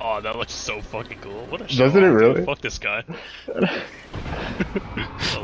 Oh, that looks so fucking cool. What a Doesn't it really? Fuck this guy.